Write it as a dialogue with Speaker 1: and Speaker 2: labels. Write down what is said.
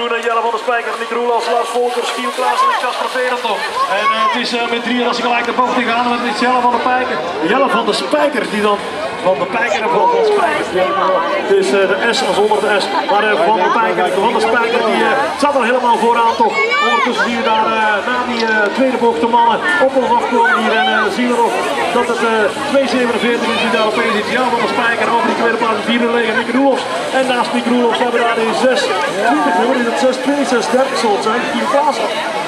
Speaker 1: Groene, Jelle van der Spijker, Nick Roelas, Lars Volkers, Giel Klaas en Casper Verentok. En eh, het is eh, met drieën als ze gelijk de bocht gaan met het is Jelle van der Spijker. Jelle van der Spijker die dan van de Pijker en van de Spijker. Het is eh, de S als onder de S. Maar eh, van de Pijker, van de Spijker die zat er helemaal vooraan toch. Ondertussen zien we daar na die tweede bocht de mannen op ons afkomen hier. En zien we nog dat het eh 2.47 is die daar opeens zit. Jan van der Spijker over die tweede plaats, vierde liggen. Mick Roelofs. En naast Mick Roelofs hebben we daar in 6. 20 nummer is het 6, 2, 6, 30 zal het zijn. Kiel Klaassen.